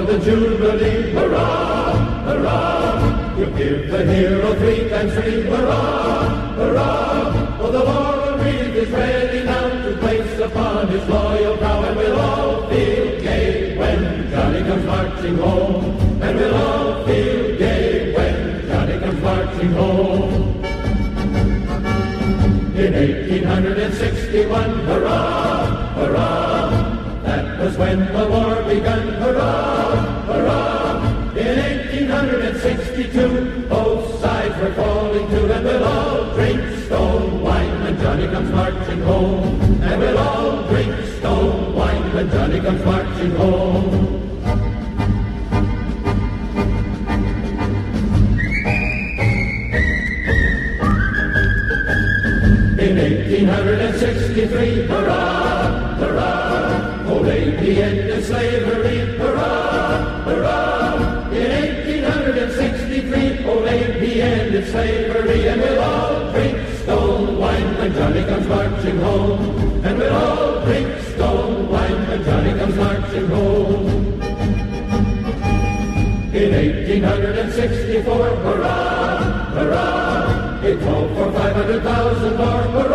For the Jubilee, hurrah, hurrah. We'll give the hero three times three, hurrah, hurrah. For the laurel wreath is ready now to place upon his loyal brow, and we'll all feel gay when Johnny comes marching home. And we'll all feel gay when Johnny comes marching home. In 1861, hurrah, hurrah, that was when the war began, hurrah. 1862, both sides were falling to, and we'll all drink stone wine when Johnny comes marching home. And we'll all drink stone wine when Johnny comes marching home. In 1863, hurrah, hurrah, old Abe ended slavery, hurrah, Abe ended slavery, and we'll all drink stone wine when Johnny comes marching home. And we'll all drink stone wine when Johnny comes marching home. In 1864, hurrah, hurrah, it called for 500,000 more, hurrah,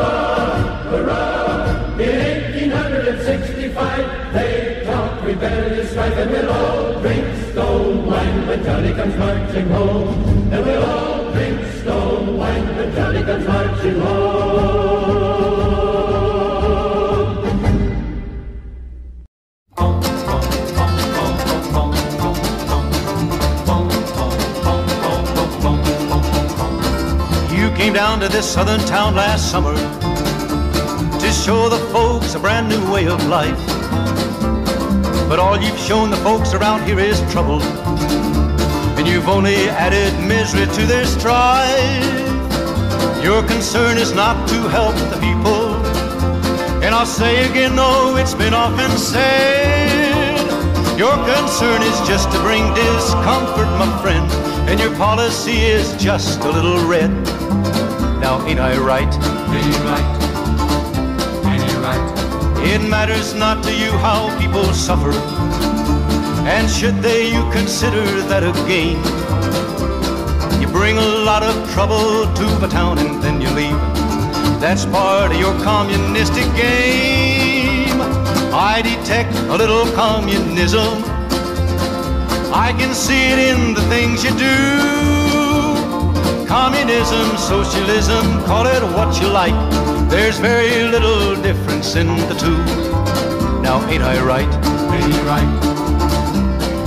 southern town last summer to show the folks a brand new way of life. But all you've shown the folks around here is trouble, and you've only added misery to their strife. Your concern is not to help the people, and I'll say again, though it's been often said, your concern is just to bring discomfort, my friend, and your policy is just a little red. Now, ain't I right? Ain't you right? Ain't you right? It matters not to you how people suffer, and should they, you consider that a gain. You bring a lot of trouble to the town and then you leave. That's part of your communistic game. I detect a little communism. I can see it in the things you do. Communism, socialism, call it what you like. There's very little difference in the two. Now, ain't I right? Ain't you right?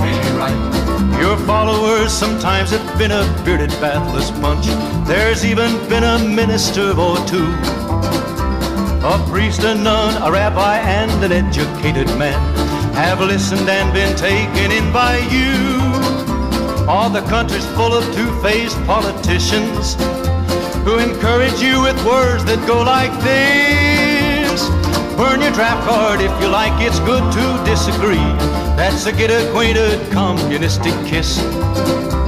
Ain't you right? Your followers sometimes have been a bearded, bathless bunch. There's even been a minister or two. A priest, a nun, a rabbi, and an educated man have listened and been taken in by you. All the country's full of two-faced politicians who encourage you with words that go like this. Burn your draft card if you like, it's good to disagree. That's a get acquainted communistic kiss.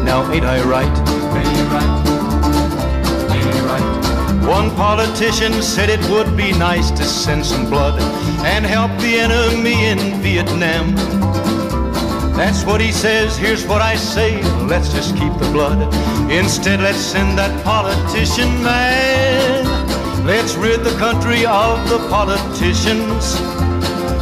Now, ain't I right? Ain't you right? Ain't you right? One politician said it would be nice to send some blood and help the enemy in Vietnam. That's what he says, here's what I say, let's just keep the blood. Instead, let's send that politician man. Let's rid the country of the politicians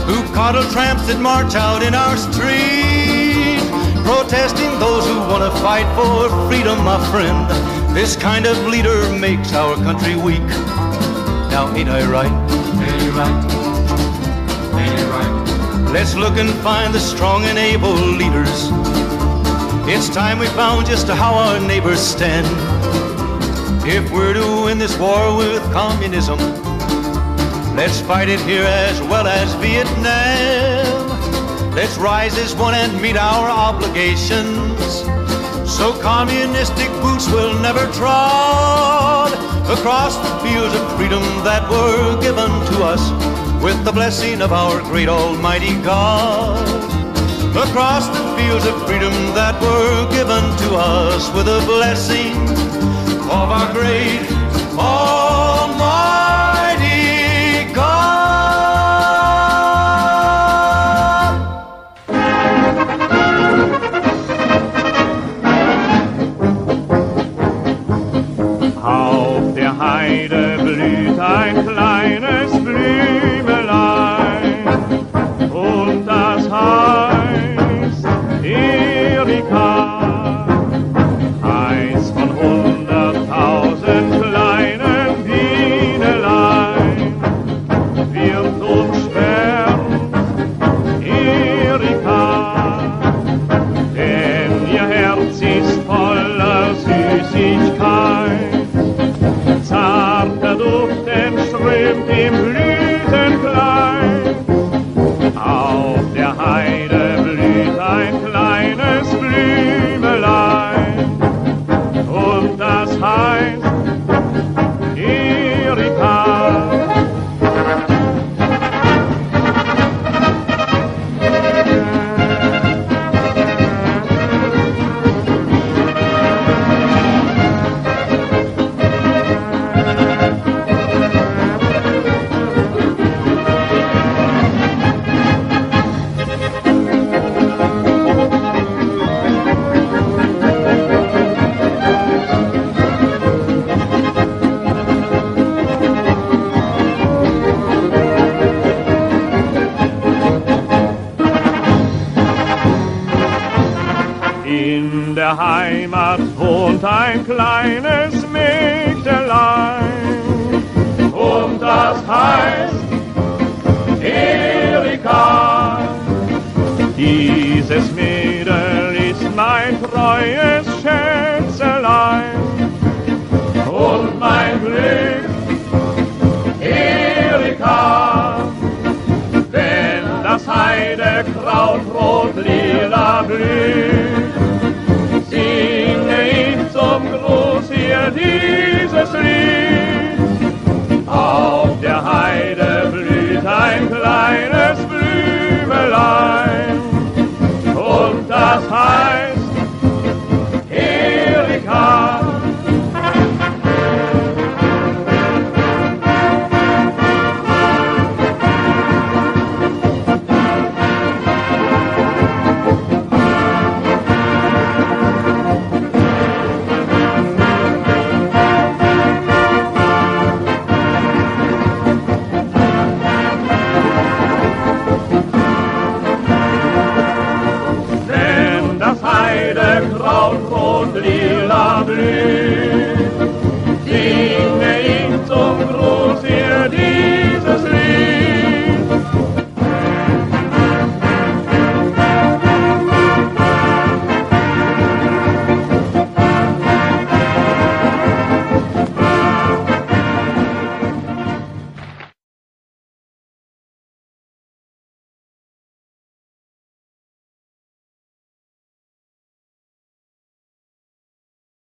who coddle tramps that march out in our street, protesting those who want to fight for freedom, my friend. This kind of leader makes our country weak. Now, ain't I right? Ain't you right? Ain't you right? Let's look and find the strong and able leaders. It's time we found just how our neighbors stand. If we're to win this war with communism, let's fight it here as well as Vietnam. Let's rise as one and meet our obligations. So communistic boots will never trod across the fields of freedom that were given to us with the blessing of our great Almighty God. Across the fields of freedom that were given to us with the blessing of our great Almighty God. Der Heide blüht ein Because wohnt ein kleines Mägdelein. Und das heißt Erika. Dieses Mädel ist mein treues Schätzelein und mein Glück, Erika. Wenn das Heidekraut rot-lila blüht, Dieses Lied. Auf der Heide blüht ein kleines Blüt,